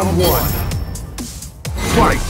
Round one. Fight!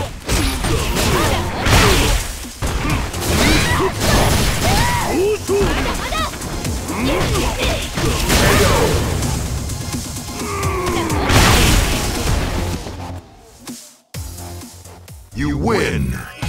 'You win!